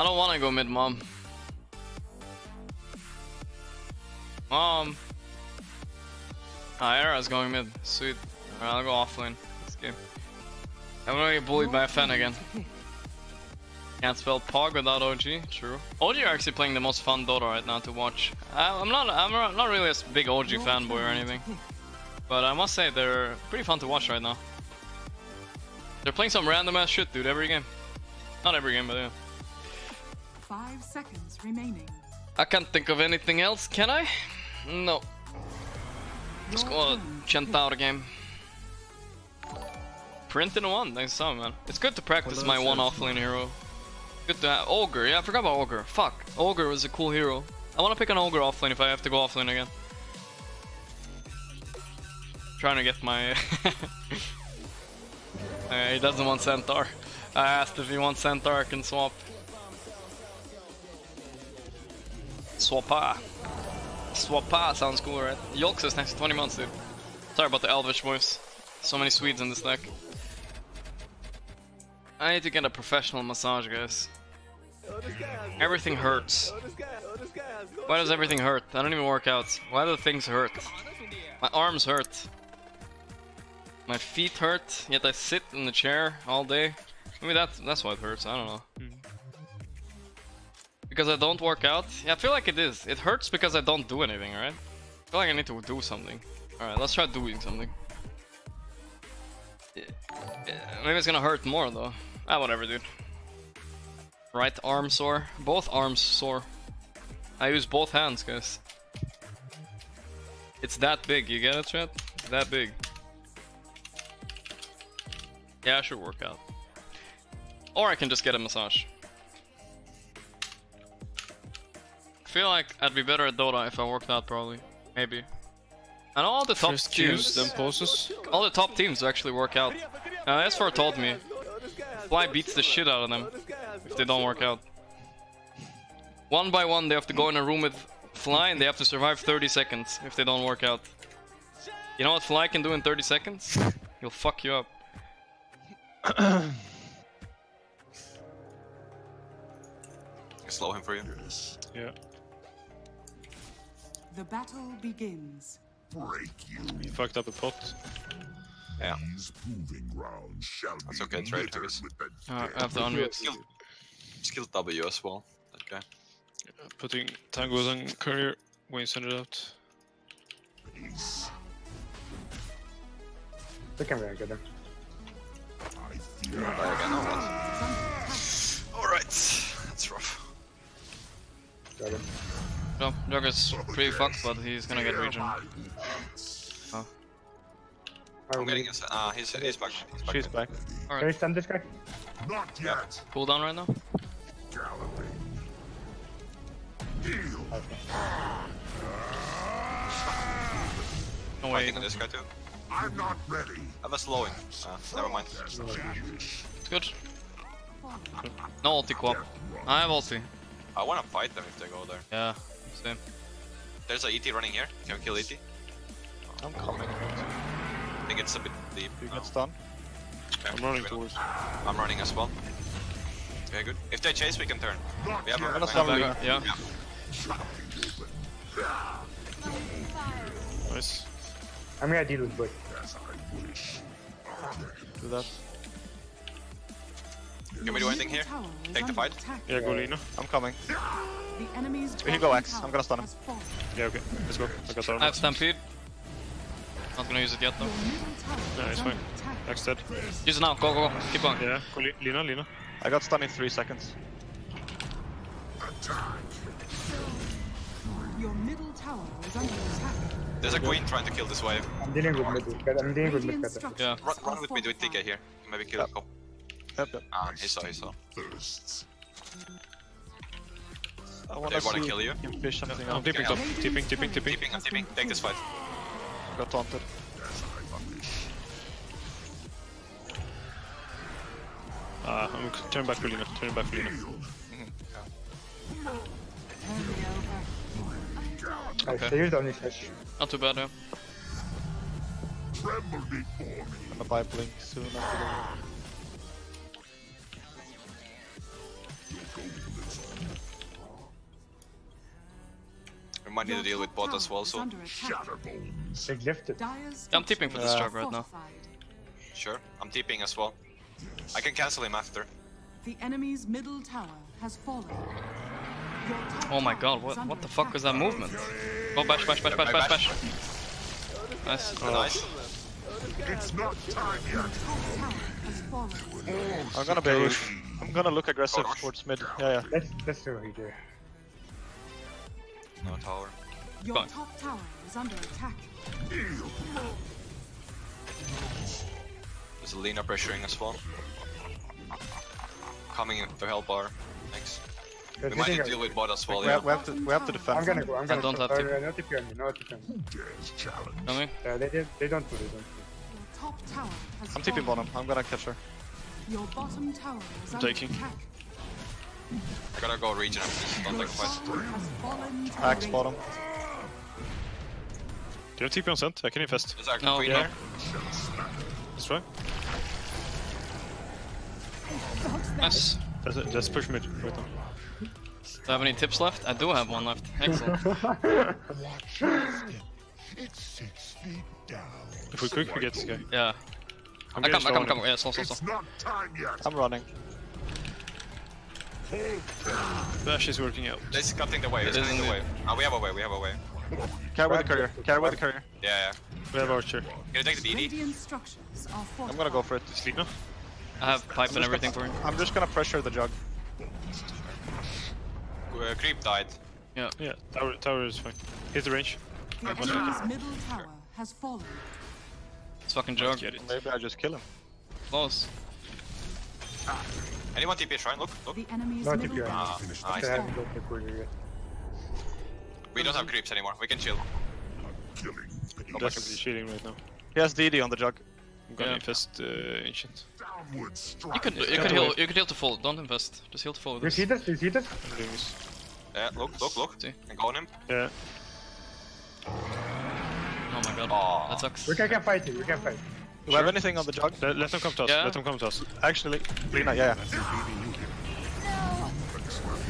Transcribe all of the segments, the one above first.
I don't want to go mid, mom. Mom. Ah, Era's going mid. Sweet. I'll go offlane this game. I'm gonna get bullied by a fan again. Can't spell Pog without OG. True. OG are actually playing the most fun Dota right now to watch. I, I'm not. I'm not really a big OG fanboy or anything, but I must say they're pretty fun to watch right now. They're playing some random ass shit, dude. Every game. Not every game, but yeah. Five seconds remaining. I can't think of anything else, can I? No. Let's go Centaur game. Print in one, thanks so man. It's good to practice my one offlane hero. Good to have Ogre, yeah I forgot about Ogre. Fuck. Ogre was a cool hero. I wanna pick an Ogre offlane if I have to go offlane again. Trying to get my uh, he doesn't want Centaur. I asked if he wants Centaur, I can swap. Swappa. Swappa sounds cool, right? Yolks is next 20 months, dude. Sorry about the Elvish voice. So many Swedes in this deck. I need to get a professional massage, guys. Everything hurts. Why does everything hurt? I don't even work out. Why do things hurt? My arms hurt. My feet hurt, yet I sit in the chair all day. Maybe that's, that's why it hurts, I don't know. Hmm. Because I don't work out? Yeah, I feel like it is. It hurts because I don't do anything, right? I feel like I need to do something. Alright, let's try doing something. Maybe it's gonna hurt more though. Ah, whatever, dude. Right arm sore. Both arms sore. I use both hands, guys. It's that big, you get it, chat? It's that big. Yeah, I should work out. Or I can just get a massage. Feel like I'd be better at Dota if I worked out, probably. Maybe. And all the top First teams, then poses. all the top teams actually work out. Uh, S4 told me. Fly beats the shit out of them if they don't work out. One by one, they have to go in a room with Fly and they have to survive 30 seconds if they don't work out. You know what Fly can do in 30 seconds? He'll fuck you up. Slow him for you. Yeah. The battle begins. Break you! He fucked up a pot. Yeah. proving ground shall That's be okay, trade, I littered guess. with the Uh, dead. I have to unmute. Skill, skill W as well. That guy. Putting tangos on courier when you send it out. Peace. Det kan vi göra gubben. I fear There again, what? Alright. That's rough. Gör det. No, Jugger's pretty fucked, but he's gonna get region. Oh. I'm getting his. Ah, he's, he's back. He's back. She's back. Can we stun this guy? Not yet. Cool down right now? Galloping. Heal. No way. Fighting this guy too. I'm not ready. I was slowing. Ah, never mind. It's good. No ulti co-op. I have ulti. I wanna fight them if they go there. Yeah, same. There's a ET running here. Can we kill ET? I'm coming. I think it's a bit deep. You get stunned. Okay, I'm running towards. I'm running as well. Okay, good. If they chase, we can turn. We have yet. a gonna stun Back, Lina. yeah. Nice. I'm gonna deal with Bush. As I wish. Do that. Can we do anything here? Take the fight? Yeah, go Lina. I'm coming. The enemy's We can go bottom X. I'm gonna stun him. Yeah, okay. Let's go. I got I have. Stampede. Not gonna use it yet though. Your Yeah, it's fine. attack. X dead. Use it now, go, go, go. Keep going. Yeah, go Li- Lina, Lina. I got stun in three seconds. Your middle tower is under attack. There's a queen trying to kill this wave. I'm dealing with mid. I'm dealing with mid Radiant better. structures Yeah. Run, run with me with TK here. Maybe kill a couple. Yep, yep. Ah, he saw, he saw. Thirsts. I They wanna wanna kill you? him fish something I'm out. tipping top. Tipping, tipping, tipping. Tipping, I'm tipping. Take this fight. Got taunted. As I wish. Ah, I'm turn back for Lina. Turn back for Lina. Nice, they used only fish. Not too bad, yeah. Tremble before me. I'm gonna buy blink soon after We might need to deal with bot as well, so... They're. Yeah, I'm tipping for the uh, right now. Sure, I'm tipping as well. I can cancel him after. The enemy's middle tower has fallen. Oh my god, what what the fuck was that movement? Oh, bash, bash, bash, bash, bash, bash. Nice. Oh. Nice. It's not time yet. I'm gonna be I'm gonna look aggressive Rush. towards mid. Yeah, yeah. Let's let's do it here. No tower. Your Fine. top tower is under attack. There's a Lina pressuring as well. Coming in to help our. Thanks. We might need to deal with bot as well, We yeah. have, we have to. We have to defend. I'm gonna go. I'm gonna don't go. have to. Uh, no TP on me. No TP on me. Coming. Yeah, they did. They don't do. They don't do. Your top tower I'm TPing bottom. I'm gonna catch her. Your bottom tower is under taking. attack. I gotta go region after this. Don't Your take fight. tower has Axe bottom. Do you have TP on cent? I can infest. There's our No, queen no. there. Let's try. Nice. Let's, let's push mid right now. Do I have any tips left? I do have one left. Excellent. Watch this. It's six feet down. If we quick, we get this guy. Yeah. I'm I getting come, I come, slow come. on Yeah, slow, slow, slow. yet. I'm running. Hold him. Is working out. They're cutting the way. They're cutting the isn't way. Ah, we have a way. We have a way. Carry with the courier. Carry with the courier. Yeah, yeah. We have Archer. Can you take the DD? Radiant structures are. I'm gonna go for it. Sleep now? I have pipe and everything for gonna, him. I'm just gonna pressure the jug. Uh, creep died. Yeah. Yeah, tower, tower is fine. Hit the range. The enemy's middle tower has fallen. It's fucking Let's jug. get it. Maybe I just kill him. Close. Anyone TP shrine? Look, look. The enemy's No middle TP on. Ah, nice. I has haven't fallen. got the courier yet. We don't have creeps anymore. We can chill. killing. Dash is shielding right now. He has DD on the jug. I'm gonna Yeah. infest uh, Ancient. Downward. You could you Cut could heal you could heal to full. Don't invest. Just heal to full with You this. see this? You see this? I'm doing this. Yeah, look, look, look. See. Can go on him. Yeah. Oh my god. Aw. That sucks. We can, can fight you, We can fight. Do we have anything on the jug? Let, let them come to us. Yeah. Let them come to us. Actually, Lina, yeah, yeah.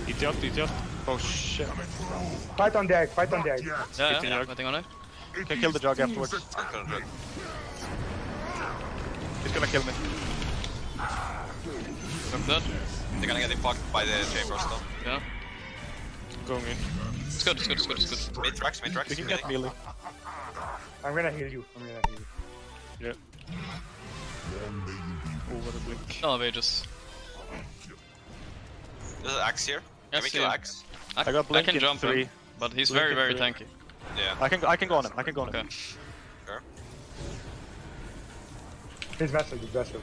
Eat the up, eat the up. Oh shit. Fight on the egg. Fight on the egg. Yeah, Fifteen yeah. jug. Fighting on it. Can kill the jug afterwards. I couldn't do it. He's gonna kill me. I'm dead. They're gonna get fucked by the chambers though. Yeah. Going in. It's good. It's good. It's good. It's good. Mid tracks, mid tracks. We can get melee. I'm gonna heal you. I'm gonna heal you. Yeah. Oh, what a blink. Elevators. There's an axe here. Can we kill yeah. axe? I, I got blink can in jump three. him, but he's Blink very very three. tanky. Yeah. I can I can go on him. I can go on him. Okay. Sure. His vessel. His vessel.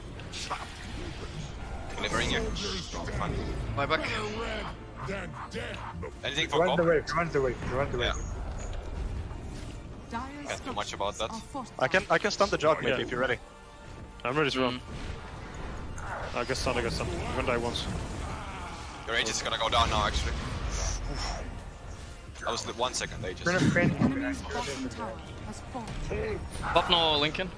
Can they bring you? Fine. Bye back. Anything He for runs cop? away. He runs away. He runs away. Yeah. Dire's Can't do much about that. I can I can stun the jug maybe Yeah. if you're ready. I'm ready to run. Mm. I guess stunned, I got stunned. I'm gonna die once. Your age is gonna go down now actually. That was the one second age. We're gonna faint. Enemy's bottom tower has fallen. Pop no Linken.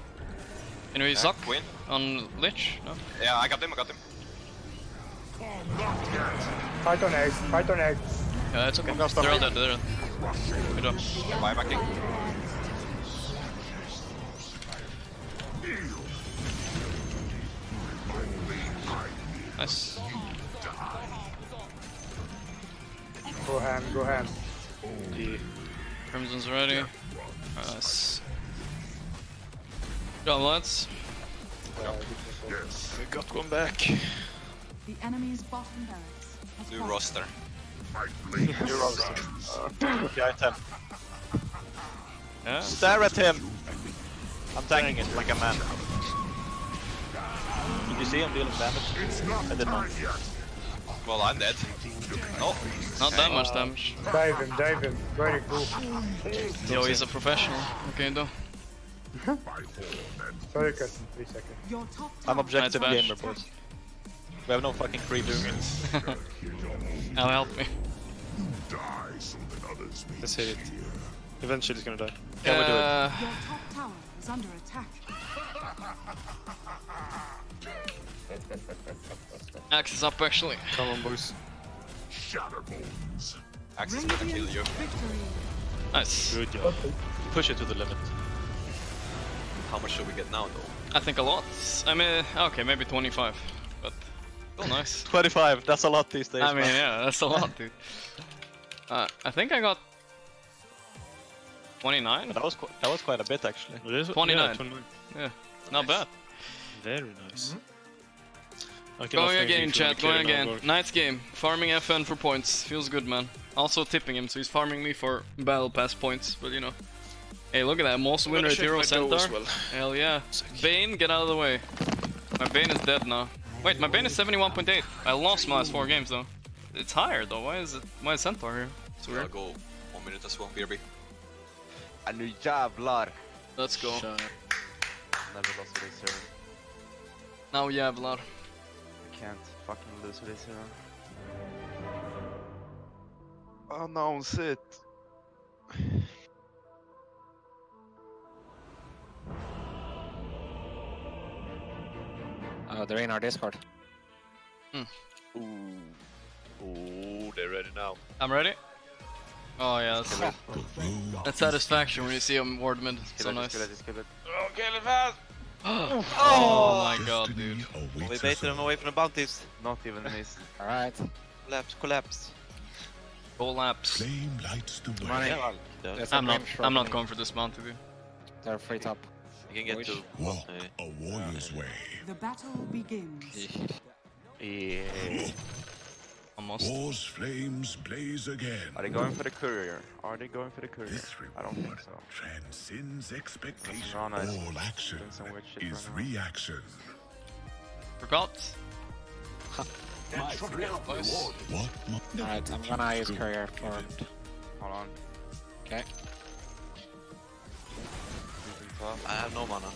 Can we suck Queen? on Lich? No? Yeah, I got him, I got him. Fight on egg. Fight on egg. Yeah, it's okay. I'm gonna stop They're all dead. They're all dead. Good job. Yeah, bye backing. Nice. Go ham. Go ham. Yeah. Crimson's ready. Nice. Good job, lads. Uh, this is- We got one back. The enemy's bottom barracks has New fallen. roster. You're roasted. Yeah, 10. Yeah. Stare at him! I'm tanking it like a man. Did you see him dealing damage? I did not. Well, I'm dead. Oh, Not that much damage. Dive him. Dive him. Very cool. Yo, he's a professional. Okay, though. Sorry, Kirsten. Three seconds. I'm objective Nice gamer, boys. We have no fucking creep doing it. Now help me. Die so that others may Let's hit it. Eventually he's gonna die. Yeah, we do it. Uh, Your top tower is under attack. Axe is up actually. Come on, boys. Shatterbones. Axe is gonna kill you. Victory. Nice. Good job. Push it to the limit. How much should we get now, though? I think a lot. I mean, okay, maybe 25, but still nice. 25. That's a lot these days. I mean, man. yeah, that's a lot, dude. Uh, I think I got 29. That was qu- that was quite a bit actually. It is- 29. Yeah, 29. Yeah, not bad. Very nice. I can Going again, if chat. Going clear now, again. Gork. Nice game. Farming FN for points feels good, man. Also tipping him, so he's farming me for battle pass points. But you know, hey, look at that. Most I'm winner at Hero my dough as Centaur. well. Hell yeah. Bane, get out of the way. My Bane is dead now. Wait, my Bane is 71.8. I lost my last four games though. It's higher though. Why is it? Why is Centaur here? It's I'll weird. go one minute as well, BRB. Ah, nu jävlar! Let's go. Never lost to this hero. Now jävlar. I can't fucking lose to this hero. Announce it! Oh, they're in our Discord. Hmm. Ooh. Ooh, they're ready now. I'm ready. Oh yeah, that's, The road that's satisfaction when you see him ward mid. Kill So it, nice. just kill it, just kill it. Oh my god, dude. awaits We us baited them all. away from the bounties. Not even missed. Alright. Collapse, collapse. Collapse. Flame lights the way. Money. Yeah, yeah. There's a I'm not. I'm not going for this bounty, dude. They're free top. You can get to. Walk Hey. a warrior's way. The battle begins. Yeah. Almost. War's flames blaze again. Are they going for the courier? Are they going for the courier? This I don't think so. transcends expectation. All action doing some weird shit is right reaction. Forgot. What? mo- Alright, I'm gonna use courier for. Hold on. Okay. I have no mana.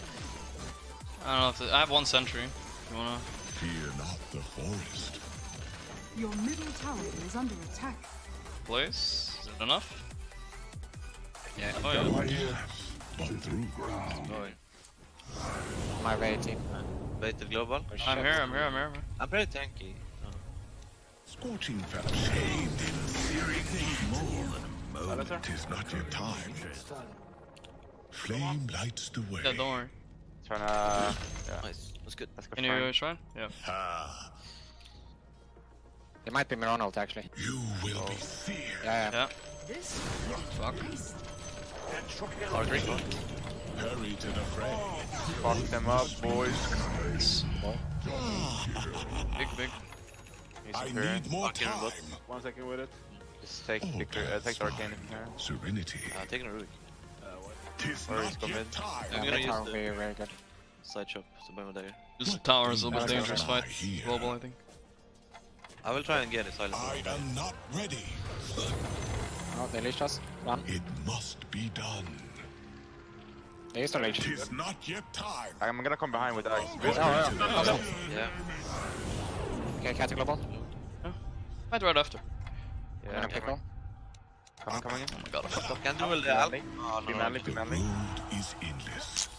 I don't know if the, I have one sentry. You wanna? Fear not the forest. Your middle tower is under attack. Place? Is it enough? Yeah. Oh yeah. But through Going. My way team. Bait the global. I'm here. I'm here. I'm here. I'm pretty tanky. Scorching fell shade in searing heat. Tis not your time. Flame lights the way. Yeah, don't worry. Trying to. Yeah. Nice. That's good. Let's go Can try. you try? Yeah. Ah, It might be Miron ult actually. you will be feared. Yeah, yeah. Yeah. Fuck. R3. Hurry to the fray. Fuck them up, boys. Big, big. Use I superior. need more time. robot. One second with it. Just take the, cur- uh, take arcane from here. Serenity. Uh, taking a root. Tis Or not he's yet time. I'm yeah gonna mid tower use will the be very good. side shop to buy my dagger. This tower is a little bit dangerous fight. Global, I think. I will try and get it silent. I am not ready. Oh, they leashed us. One. It must be done. They used to leash. Tis not yet time. I'm gonna come behind with ice. Oh, oh yeah. Awesome. Yeah. Okay, catch a global. I'd right after. I'm Yeah, gonna pick one. coming, coming in. Oh my god, I fucked up. Can do the Be al- manly. Oh, Be manly, be The manly. road is endless.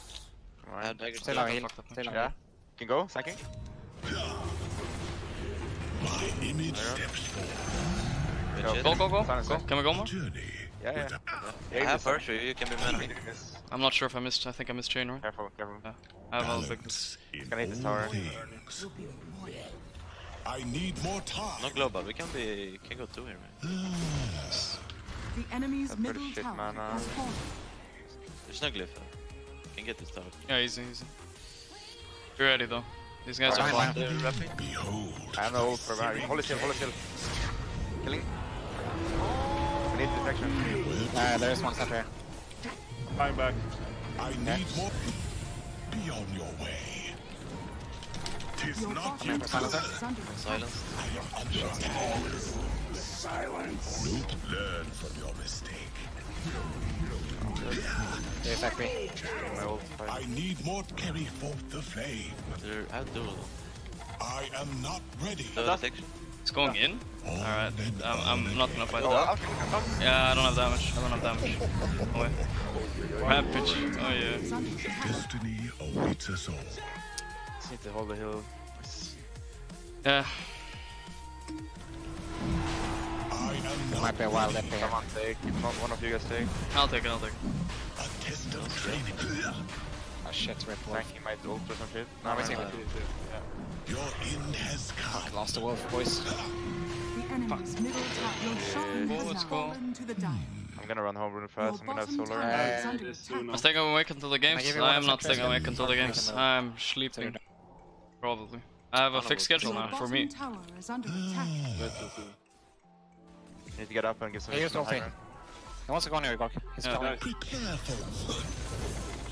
Come I on. have dagger. Still our I heal. fucked up. Still our Yeah. heal. Can go, sacking. My image steps forward. Good. Go, go, go. Go. Can we go more? Journey. Yeah, yeah. with a- I have first you can be manly. I'm not sure if I missed. I think I missed chain, right? Careful, careful. Yeah. I have all the big. balance gonna hit this tower. I need more time. Not global. We can be can go two here, man. The enemy's That's pretty middle shit, tower man, uh. has fallen. There's no glyph. Can get this tower. Yeah, easy, easy. Be ready though. These guys are Fine, fine. They're. Behold. I have no ult for behind. Hold it still, hold it still. Killing. We need detection. Uh, there is one center. Flying back. I need more. Be on your way. Tis Your not bottom yet tower time. is under attack. Silence. Silence. Learn from your mistake. They attack me. My ult. I need more. to Carry forth the flame. They're out dual. I am not ready. The detection. It's going in. Alright, and um, I'm, I'm not gonna fight Oh, that. I'll kill him, I'll kill him. Yeah, I don't have damage. I don't have damage. Oh, wait. Rampage. Oh yeah. Is under attack. Destiny awaits us all. Just need to hold the hill. Yeah. I There might be a wild MP here. Someone take. Not one of you guys take. I'll take it, I'll take it. A test of training. Oh shit, Rip Wolf. Tanking might ult or some shit. No, we never see mind. what Your end has come. Lost the wolf, boys. The enemy's middle tower. Your Shan Oh, let's go. fallen to the dire. I'm gonna run home really fast. I'm gonna have bottom solar. tower Uh, is under It's attack. soon I'm staying awake until the games. give I am not staying awake until the fucking games. I'm sleeping. Probably. I have a fixed schedule now for me. Tower is under attack. Need to get up and get some. He used ulti. He wants to go near Gork. He's Yeah. coming. Prepare for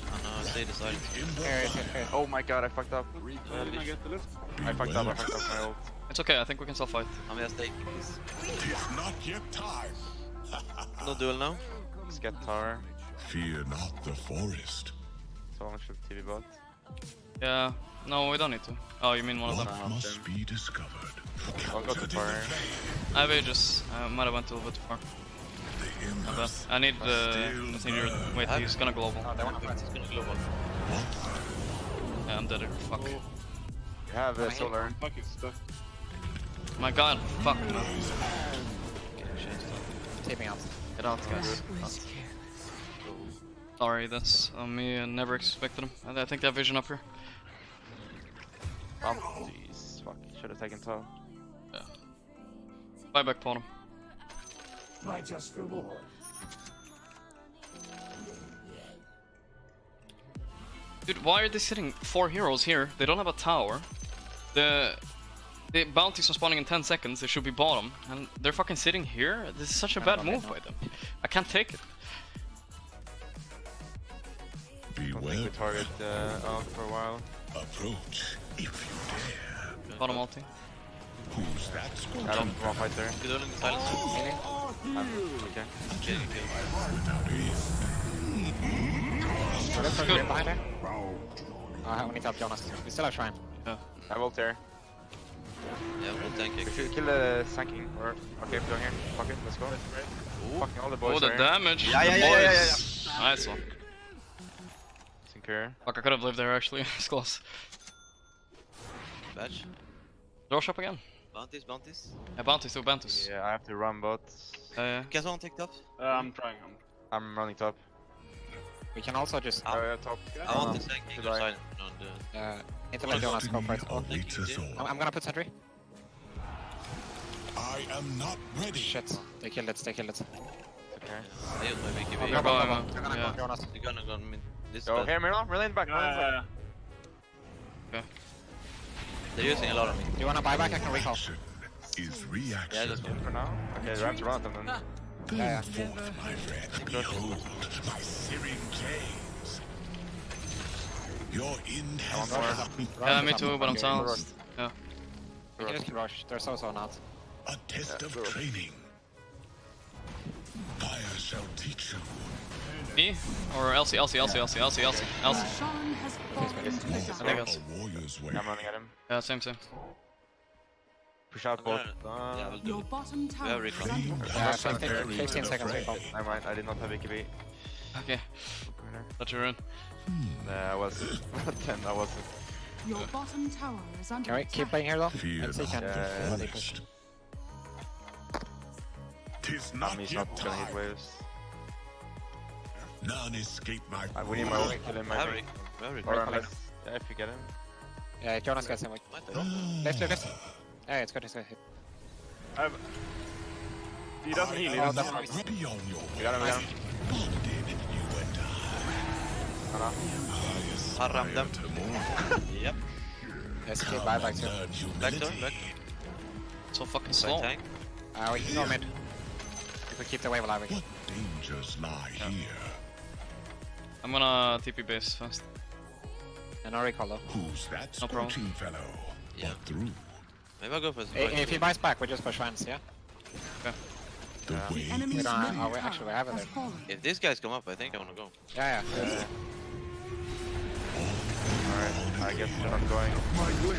Oh no, stay decided. Here, here, here. Oh my god, I fucked up. Can I get the lift? I fucked up. I fucked up my ult. It's okay, I think we can still fight. I'm just taking this. Tis not yet time. No duel now. Let's get tower. Fear not the forest. Someone should TV bot. Yeah. No, we don't need to. Oh, you mean one of them? What must be discovered? I'll go to tower. I have Aegis. I might have went a little bit too far. The bad. I need the. I think you're. Wait, he's gonna global. They want to fight. Gonna global. Yeah, I'm dead here. Fuck. You have uh, solar. Fucking stuck. My god, fuck man. Taping out. Get out, guys. Sorry, that's on me. I never expected him. I I think that vision up here. Um, jeez, fuck. Should have taken top. Buy back bottom. Dude, why are they sitting four heroes here? They don't have a tower. The the bounties are spawning in 10 seconds. They should be bottom, and they're fucking sitting here. This is such a bad move by them. I can't take it. I think we beware. target uh, out for a while. Approach if you dare. Bottom ulti. Who's that I don't want to fight there. You don't need the silence. Okay. Okay, okay. Let's go behind there. Oh, we need to help Jonas. We still have Shrine. I have ult there. Yeah, we'll tank We should kill the Sand King. Or okay, go here. Fuck it, let's go. Fucking all the boys Oh, the there. damage. Yeah, the yeah, yeah, yeah, yeah, boys. Nice one. Sinker. Fuck, I could have lived there actually. it's close. Badge. Draw shop again. Bounties, bounties. Yeah, bounties, two bounties. Yeah, I have to run bots. Uh, yeah. Can someone take top? Uh, I'm trying. I'm... I'm running top. We can also just. Oh, yeah, top. I want Um, the tanking should or I- silent on the... uh, need to let Jonas go for it. Destiny I'm. I'm gonna put sentry. I am not ready. Shit, they killed it. They killed it. Okay. I. They're gonna Yeah. go Jonas. You're gonna go mid. This is Go here, Mirror. Relay in the back. relay in the Yeah, yeah, They're using a lot of me. Do you wanna buy back? I can recall. Action is Yeah, reaction. just go. For now. Okay, I have to run them then. Burn Yeah, yeah. forth, my friend. Behold my searing chains. Your end has come. Yeah, me too, but I'm silenced. Yeah. We can just rush. They're so so not. A test of training. Fire shall teach you. Me? Or LC, LC, LC, LC, LC, LC, LC. Shan has fallen to the I think dire. LC. A warrior's way. I'm running at him. Yeah, same, same. Push out I'm bot. gonna- Uh, Yeah, we'll do Your it. bottom tower is under Yeah, has 15, buried 15 the seconds fray. recall. never mind, I did not have AKB. Okay, thought you were in. Nah, I was 10, I wasn't. Your bottom tower is under Can we keep playing here though? Fear Let's see, not can Yeah, the yeah. Tis I'm not yet not gonna hit time. waves. None escape my we need my ult, kill him, I Have think. Rick. Have Or unless, yeah, if you get him. Yeah, Jonas gets him. Like, Might have. left, left, left. Yeah, it's good. It's good. I have... He doesn't heal, he doesn't heal. nice. Be on your We got him, we got him. bonded, you and Anna. I. I rammed them. Yep. Let's keep buyback too. Learn Back door, humility. back. So fucking Side slow. tank. Uh, we can go mid. If we keep the wave alive, we can. What dangers lie here? I'm gonna TP base fast. And no recall. Who's that No problem. fellow? Yeah. Through? Maybe I'll go for I- If he buys back, we just push Vans, yeah? The way We Enemy's don't- oh, we- actually, we have it there. If these guys come up, I think I wanna go. Yeah, yeah. Alright, I guess you're not going.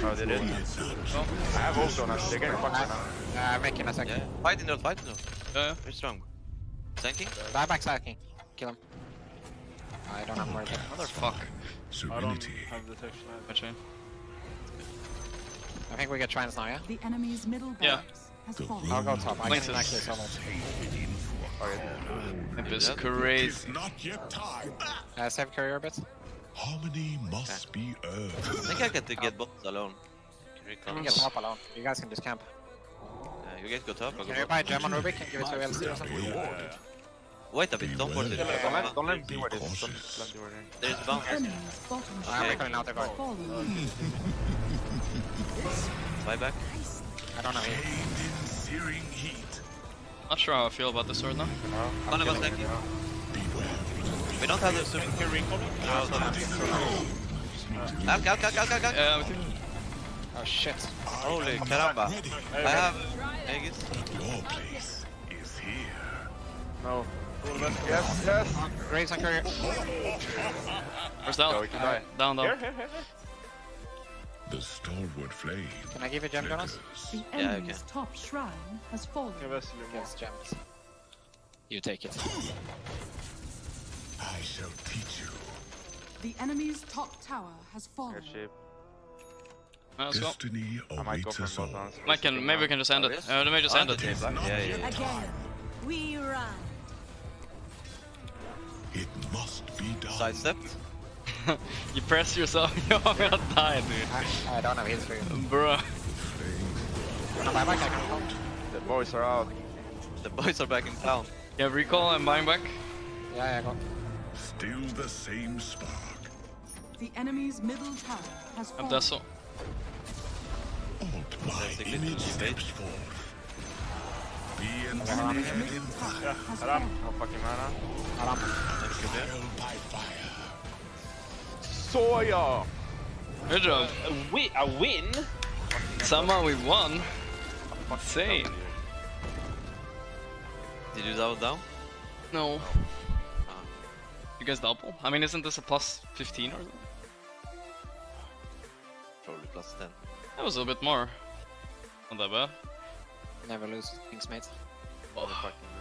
Oh, they did. I have ult on us, they're getting fucked right now. Uh, making a Yeah. second. Fight in there, fight in there. Yeah, yeah. Very strong. Tanking? Buy back sacking. Kill him. I don't have more. attack. Motherfuck. I don't serenity. have detection. My chain. I think we get trines now, yeah? The enemy's middle Yeah. has fallen. I'll go top. I Link can is- actually solo. Imp is that? crazy. It's not yet time. Uh, save courier a bit. Harmony must be earned. I think I get to get bots alone. Here he You can comes. get top alone. You guys can just camp. Uh, you guys go top, I'll go Can you bot. buy gem on Rubik and give it to LC or something? Wait a bit, don't force it. Don't let, back. don't let him see where it is. Don't let him see where. There's bounce. Enemy's bottom I'm Okay. recalling out the guard. fallen. Buy back. I don't know. Searing heat. Not sure how I feel about this sword now. Uh, One of us tank. Beware. We don't have the swimming here recalling. No, don't have. Alk, alk, alk, alk, alk, alk. Yeah, with you. Oh shit. Holy I am caramba. I have Aegis. Your place is here. No. Yes, yes. Graves on courier. Where's down? Go, we can die. Down, Here, down. here, here. here. The stalwart flame. Can I give you gem, Jonas? The Yeah, enemy's top shrine has fallen. Give us a. Yes, gems. You take it. I shall teach you. The enemy's top tower has fallen. Good shape. Alright, let's go. Destiny I might go awaits for us all. Mike, can, maybe we can just end it. Uh, let me just end it. Yeah, yeah, yeah. Again, we run. It must be done. Sidestepped. You press yourself, you're gonna die, dude. I, I don't have heals for you. Bruh. No, buy back, I can hold. The boys are out. The boys are back in town. You have recall and buying back? Yeah, yeah, go. Still the same spark. The enemy's middle tower has Have fallen. Deso. Alt my That's a good image steps forth. Be Enemy's engineered middle in tower fire. has Aram. fallen. No fucking mana. Trial by fire. Soya! Good job. A, wi a win? Somehow we won. Insane. Did you double down? No. You guys double? I mean, isn't this a plus 15 or something? Probably plus 10. That was a bit more. Not that bad. Never lose things, mate. Oh. Fucking